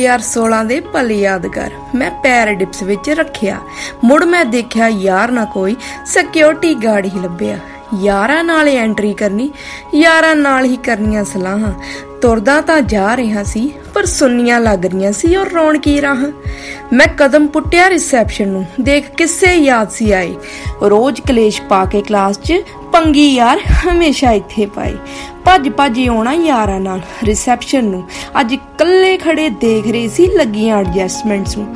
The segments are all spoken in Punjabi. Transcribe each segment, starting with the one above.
2016 ਦੇ ਪਲ ਯਾਦਗਾਰ। ਮੈਂ ਪੈਰ ਡਿਪਸ ਵਿੱਚ ਰੱਖਿਆ। ਮੁੜ ਮੈਂ ਦੇਖਿਆ ਯਾਰ ਨਾ ਕੋਈ ਸਿਕਿਉਰਿਟੀ ਗਾਰਡ ਹੀ ਲੱਭਿਆ। ਯਾਰਾਂ ਨਾਲ ਐਂਟਰੀ ਕਰਨੀ, ਯਾਰਾਂ ਨਾਲ ਹੀ ਕਰਨੀਆਂ ਸਲਾਹਾਂ। ਤੁਰਦਾ ਤਾਂ ਜਾ ਰਿਹਾ ਸੀ, ਪਰ ਸੁੰਨੀਆਂ ਲੱਗ ਰਹੀਆਂ ਸੀ ਔਰ ਰੌਣਕੀ ਰਾਹ। ਮੈਂ ਕਦਮ ਪੁੱਟਿਆ ਰਿਸੈਪਸ਼ਨ ਨੂੰ। ਦੇਖ ਕਿਸੇ ਯਾਦ ਸੀ ਆਏ। ਰੋਜ਼ ਕਲੇਸ਼ ਪਾ ਕੇ ਕਲਾਸ 'ਚ ਪੰਗੀ ਯਾਰ ਹਮੇਸ਼ਾ ਇੱਥੇ ਪਾਏ। ਭੱਜ ਭੱਜ ਆਉਣਾ ਯਾਰਾਂ ਨਾਲ ਰਿਸੈਪਸ਼ਨ ਨੂੰ। ਅੱਜ ਇਕੱਲੇ ਖੜੇ ਦੇਖ ਰਹੀ ਸੀ ਲੱਗੀਆਂ ਐਡਜਸਟਮੈਂਟਸ ਨੂੰ।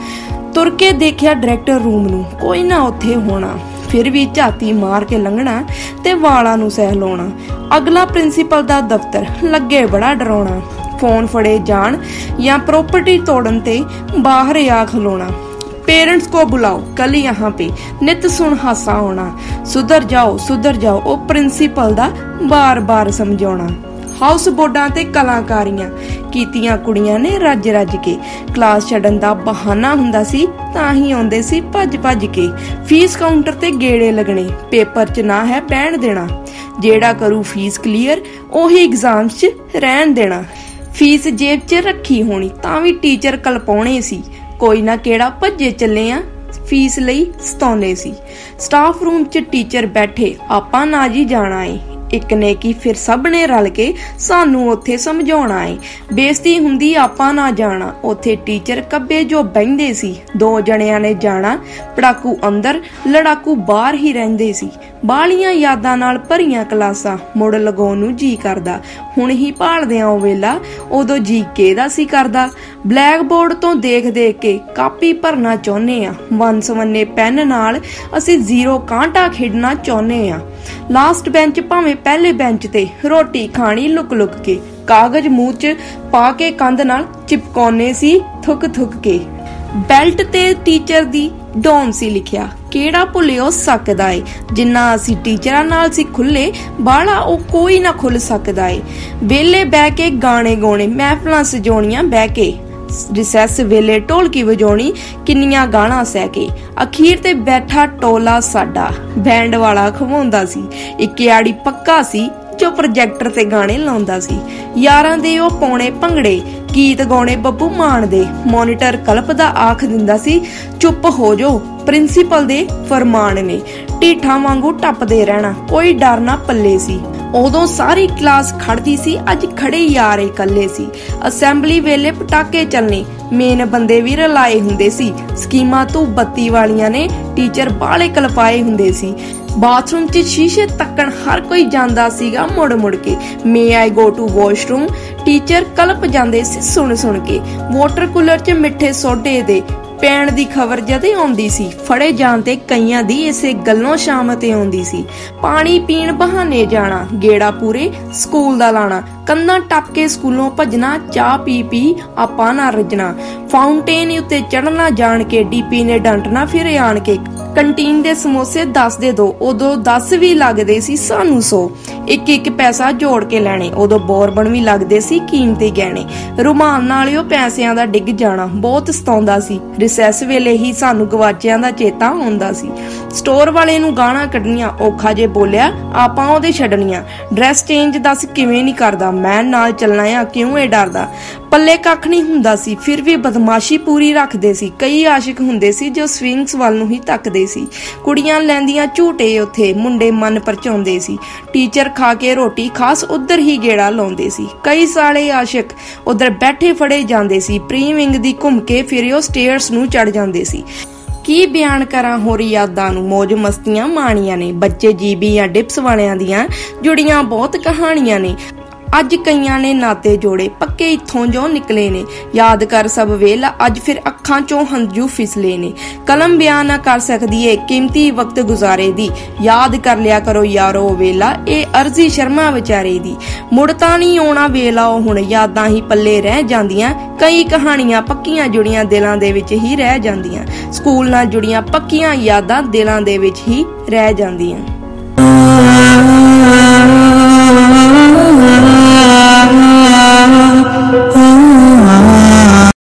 ਤੁਰ ਕੇ ਦੇਖਿਆ ਡਾਇਰੈਕਟਰ ਰੂਮ ਨੂੰ, ਕੋਈ ਨਾ ਉੱਥੇ ਹੋਣਾ। ਫਿਰ ਵੀ ਝਾਤੀ ਮਾਰ ਕੇ ਲੰਘਣਾ ਤੇ ਵਾਲਾਂ ਨੂੰ ਸਹਿਲਾਉਣਾ ਅਗਲਾ ਪ੍ਰਿੰਸੀਪਲ ਦਾ ਦਫ਼ਤਰ, ਲੱਗੇ ਬੜਾ ਡਰਾਉਣਾ। ਫੋਨ ਫੜੇ ਜਾਣ ਜਾਂ ਪ੍ਰਾਪਰਟੀ ਤੋੜਨ ਤੇ ਬਾਹਰ ਆ ਖਲੋਣਾ। पेरेंट्स को बुलाओ कल यहाँ पे नित सुन हासा होना सुधर जाओ सुधर जाओ ਉਹ ਪ੍ਰਿੰਸੀਪਲ ਦਾ ਬਾਰ-ਬਾਰ ਸਮਝਾਉਣਾ ਹਾਊਸ ਬੋਰਡਾਂ ਤੇ ਕਲਾਕਾਰੀਆਂ ਕੀਤੀਆਂ ਕੁੜੀਆਂ ਨੇ ਰੱਜ ਰੱਜ ਕੇ ਕਲਾਸ ਛੱਡਣ ਦਾ ਬਹਾਨਾ ਹੁੰਦਾ ਸੀ ਤਾਂ ਹੀ ਆਉਂਦੇ ਸੀ ਭੱਜ ਭੱਜ ਕੇ ਫੀਸ ਕਾਊਂਟਰ ਤੇ ਗੇੜੇ ਲੱਗਣੇ ਪੇਪਰ 'ਚ ਨਾ ਹੈ ਬਹਿਣ ਦੇਣਾ ਜਿਹੜਾ ਕਰੂ ਫੀਸ ਕਲੀਅਰ ਉਹੀ ਐਗਜ਼ਾਮਸ 'ਚ ਰਹਿਣ ਦੇਣਾ ਫੀਸ ਜੇਬ 'ਚ ਰੱਖੀ ਹੋਣੀ ਤਾਂ ਵੀ ਟੀਚਰ ਕਲਪਾਉਣੇ ਸੀ ਕੋਈ ਨਾ ਕਿਹੜਾ ਭੱਜੇ ਚੱਲੇ ਆ। ਫੀਸ ਲਈ ਸਤਾਉਂਦੇ ਸੀ। ਸਟਾਫ ਰੂਮ 'ਚ ਟੀਚਰ ਬੈਠੇ, ਆਪਾਂ ਨਾ ਜੀ ਜਾਣਾ ਏ। ਇੱਕ ਨੇ ਕੀ ਫਿਰ ਸਭ ਨੇ ਰਲ ਕੇ ਸਾਨੂੰ ਉੱਥੇ ਸਮਝਾਉਣਾ ਏ। ਬੇਇੱਜ਼ਤੀ ਹੁੰਦੀ ਆਪਾਂ ਨਾ ਜਾਣਾ। ਉੱਥੇ ਟੀਚਰ ਕੱਬੇ ਜੋ ਬੈੰਦੇ ਸੀ। ਦੋ ਜਣਿਆਂ ਨੇ ਜਾਣਾ। ਪੜਾਕੂ ਅੰਦਰ, ਲੜਾਕੂ ਬਾਹਰ ਹੀ ਰਹਿੰਦੇ ਸੀ। ਬਾਲੀਆਂ ਯਾਦਾਂ ਨਾਲ ਭਰੀਆਂ ਕਲਾਸਾਂ। ਮੁੜ ਲਗਾਉਣ ਨੂੰ ਜੀ ਕਰਦਾ। ਹੁਣ ਹੀ ਭਾਲਦੇ ਆ ਉਹ ਵੇਲਾ। ਉਦੋਂ ਜੀ ਕਿਹਦਾ ਸੀ ਕਰਦਾ? ਬਲੈਕ ਬੋਰਡ ਤੋਂ ਦੇਖ ਦੇਖ ਕੇ ਕਾਪੀ ਭਰਨਾ ਚਾਹੁੰਦੇ ਆ। ਵੰਸਵੰਨੇ ਪੈਨ ਨਾਲ ਅਸੀਂ ਜ਼ੀਰੋ ਕਾਂਟਾ ਖੇਡਣਾ ਚਾਹੁੰਦੇ ਆ। ਲਾਸਟ ਬੈਂਚ ਭਾਵੇਂ ਪਹਿਲੇ ਬੈਂਚ ਤੇ ਰੋਟੀ ਖਾਣੀ ਲੁਕ ਲੁਕ ਕੇ। ਕਾਗਜ਼ ਮੂੰਹ 'ਚ ਪਾ ਕੇ ਕੰਧ ਨਾਲ ਚਿਪਕਾਉਨੇ ਸੀ, ਥੁੱਕ ਥੁੱਕ ਕੇ। ਬੈਲਟ ਤੇ ਟੀਚਰ ਦੀ ਡੌਨ ਸੀ ਲਿਖਿਆ, ਕਿਹੜਾ ਭੁੱਲਿਓ ਸਕਦਾ ਏ? ਜਿੰਨਾ ਅਸੀਂ ਟੀਚਰਾਂ ਨਾਲ ਸੀ ਖੁੱਲੇ ਬਾਲਾ ਉਹ ਕੋਈ ਨਾ ਖੁੱਲ ਸਕਦਾ ਏ। ਵੇਲੇ ਬਹਿ ਕੇ ਗਾਣੇ ਗਾਉਣੇ, ਮਹਿਫਲਾਂ ਸਜਾਉਣੀਆਂ ਬਹਿ ਕੇ। ਰਿਸੈਸ ਵੇਲੇ ਢੋਲਕੀ ਵਜਾਉਣੀ, ਕਿੰਨੀਆਂ ਗਾਣਾ ਸਹਿ ਕੇ। ਅਖੀਰ ਤੇ ਬੈਠਾ ਟੋਲਾ ਸਾਡਾ, ਬੈਂਡ ਵਾਲਾ ਖਵਾਉਂਦਾ ਸੀ। ਇੱਕਿਆੜੀ ਪੱਕਾ ਸੀ, ਜੋ ਪ੍ਰੋਜੈਕਟਰ ਤੇ ਗਾਣੇ ਲਾਉਂਦਾ ਸੀ। ਯਾਰਾਂ ਦੇ ਉਹ ਪੌਣੇ ਭੰਗੜੇ, ਗੀਤ ਗਾਉਣੇ ਬੱਬੂ ਮਾਨ ਦੇ। ਮੋਨੀਟਰ ਕਲਪ ਦਾ ਆਖ ਦਿੰਦਾ ਸੀ, ਚੁੱਪ ਹੋ ਜੋ, ਪ੍ਰਿੰਸੀਪਲ ਦੇ ਫਰਮਾਨ ਨੇ। ਢੀਠਾਂ ਵਾਂਗੂ ਟੱਪਦੇ ਰਹਿਣਾ, ਕੋਈ ਡਰ ਨਾ ਪੱਲੇ ਸੀ। ਉਦੋਂ ਸਾਰੀ ਕਲਾਸ ਖੜਦੀ ਸੀ, ਅੱਜ ਖੜੇ ਯਾਰ ਇਕੱਲੇ ਸੀ। ਅਸੈਂਬਲੀ ਵੇਲੇ ਪਟਾਕੇ ਚੱਲਨੇ ਮੇਨ ਬੰਦੇ ਵੀ ਰਲਾਏ ਹੁੰਦੇ ਸੀ। ਸਕੀਮਾਂ ਤੋਂ ਬੱਤੀ ਵਾਲੀਆਂ ਨੇ, ਟੀਚਰ ਬਾਲੇ ਕਲਪਾਏ ਹੁੰਦੇ ਸੀ। ਬਾਥਰੂਮ 'ਚ ਸ਼ੀਸ਼ੇ ਤੱਕਣ ਹਰ ਕੋਈ ਜਾਂਦਾ ਸੀਗਾ ਮੁੜ ਮੁੜ ਕੇ। May I go to washroom teacher ਕਲਪ ਜਾਂਦੇ ਸੀ ਸੁਣ ਸੁਣ ਕੇ। ਵਾਟਰ ਕੂਲਰ 'ਚ ਮਿੱਠੇ ਸੋਡੇ ਦੇ ਪੈਣ ਦੀ ਖਬਰ ਜਦੇ ਆਉਂਦੀ ਸੀ, ਫੜੇ ਜਾਣ ਤੇ ਕਈਆਂ ਦੀ ਇਸੇ ਗੱਲੋਂ ਸ਼ਾਮ ਤੇ ਆਉਂਦੀ ਸੀ। ਪਾਣੀ ਪੀਣ ਬਹਾਨੇ ਜਾਣਾ, ਗੇੜਾ ਪੂਰੇ ਸਕੂਲ ਦਾ ਲਾਣਾ, ਕੰਨਾਂ ਟੱਪ ਕੇ ਸਕੂਲੋਂ ਭੱਜਣਾ, ਚਾਹ ਪੀ ਪੀ ਆਪਾਂ ਨਾ ਰੱਜਣਾ। ਫਾਊਂਟੇਨ ਉੱਤੇ ਚੜਨਾ ਜਾਣ ਕੇ ਡੀਪੀ ਨੇ ਡੰਟਣਾ ਫਿਰ ਆਣ ਕੇ ਕੰਟੀਨ ਦੇ ਸਮੋਸੇ 10 ਦੇ ਦੋ, ਉਦੋਂ 10 ਵੀ ਲੱਗਦੇ ਸੀ ਸਾਨੂੰ ਸੋ। ਇੱਕ ਇੱਕ ਪੈਸਾ ਜੋੜ ਕੇ ਲੈਣੇ, ਉਦੋਂ ਬੋਰਬਨ ਵੀ ਲੱਗਦੇ ਸੀ ਕੀਮਤੀ ਗਹਿਣੇ। ਰੁਮਾਨ ਨਾਲ ਉਹ ਪੈਸਿਆਂ ਦਾ ਡਿੱਗ ਜਾਣਾ, ਬਹੁਤ ਸਤਾਉਂਦਾ ਸੀ। ਰਿਸੈਸ ਵੇਲੇ ਹੀ ਸਾਨੂੰ ਗਵਾਚਿਆਂ ਦਾ ਚੇਤਾ ਆਉਂਦਾ ਸੀ। ਸਟੋਰ ਵਾਲੇ ਨੂੰ ਗਾਣਾ ਕੱਢਣੀਆਂ ਔਖਾ ਜੇ ਬੋਲਿਆ, ਆਪਾਂ ਉਹਦੇ ਛੱਡਣੀਆਂ। ਡਰੈਸ ਚੇਂਜ ਦੱਸ ਕਿਵੇਂ ਨਹੀਂ ਕਰਦਾ, ਮੈਂ ਨਾਲ ਚੱਲਣਾ ਆ, ਕਿਉਂ ਇਹ ਡਰਦਾ? ਪੱਲੇ ਕੱਖ ਨਹੀਂ ਹੁੰਦਾ ਸੀ, ਫਿਰ ਵੀ ਬਦਮਾਸ਼ੀ ਪੂਰੀ ਰੱਖਦੇ ਸੀ। ਕਈ ਆਸ਼ਿਕ ਹੁੰਦੇ ਸੀ ਜੋ ਸਵਿੰਗਸ ਵੱਲ ਨੂੰ ਹੀ ਤੱਕਦੇ ਸੀ। ਕੁੜੀਆਂ ਲੈਂਦੀਆਂ ਝੂਟੇ ਉੱਥੇ, ਮੁੰਡੇ ਮਨ ਪਰਚਾਉਂਦੇ ਸੀ। ਟੀਚਰ ਖਾ ਕੇ ਰੋਟੀ ਖਾਸ ਉਧਰ ਹੀ ਗੇੜਾ ਲਾਉਂਦੇ ਸੀ। ਕਈ ਸਾਲੇ ਆਸ਼ਿਕ ਉਧਰ ਬੈਠੇ ਫੜੇ ਜਾਂਦੇ ਸੀ ਪ੍ਰੀ ਵਿੰਗ ਦੀ ਘੁੰਮ ਕੇ ਫਿਰ ਉਹ ਸਟੇਅਰਸ ਨੂੰ ਚੜ ਜਾਂਦੇ ਸੀ। ਕੀ ਬਿਆਨ ਕਰਾਂ ਹੋਰ ਯਾਦਾਂ ਨੂੰ? ਮੌਜ ਮਸਤੀਆਂ ਮਾਣੀਆਂ ਨੇ। ਬੱਚੇ ਜੀਬੀ ਜਾਂ ਡਿਪਸ ਵਾਲਿਆਂ ਦੀਆਂ ਜੁੜੀਆਂ ਬਹੁਤ ਕਹਾਣੀਆਂ ਨੇ। ਅੱਜ ਕਈਆਂ ਨੇ ਨਾਤੇ ਜੋੜੇ, ਪੱਕੇ ਇਥੋਂ ਜੋ ਨਿਕਲੇ ਨੇ। ਯਾਦ ਕਰ ਸਭ ਵੇਲਾ, ਅੱਜ ਫਿਰ ਅੱਖਾਂ ਚੋਂ ਹੰਝੂ ਫਿਸਲੇ ਨੇ। ਕਲਮ ਬਿਆਨ ਨਾ ਕਰ ਸਕਦੀ ਏ, ਕੀਮਤੀ ਵਕਤ ਗੁਜ਼ਾਰੇ ਦੀ। ਯਾਦ ਕਰ ਲਿਆ ਕਰੋ ਯਾਰੋ ਵੇਲਾ, ਇਹ ਅਰਜ਼ੀ ਸ਼ਰਮਾ ਵਿਚਾਰੇ ਦੀ। ਮੁੜ ਤਾਂ ਨਹੀਂ ਆਉਣਾ ਵੇਲਾ ਉਹ ਹੁਣ, ਯਾਦਾਂ ਹੀ ਪੱਲੇ ਰਹਿ ਜਾਂਦੀਆਂ। ਕਈ ਕਹਾਣੀਆਂ ਪੱਕੀਆਂ ਜੁੜੀਆਂ ਦਿਲਾਂ ਦੇ ਵਿੱਚ ਹੀ ਰਹਿ ਜਾਂਦੀਆਂ। ਸਕੂਲ ਨਾਲ ਜੁੜੀਆਂ ਪੱਕੀਆਂ ਯਾਦਾਂ ਦਿਲਾਂ ਦੇ ਵਿੱਚ ਹੀ ਰਹਿ ਜਾਂਦੀਆਂ।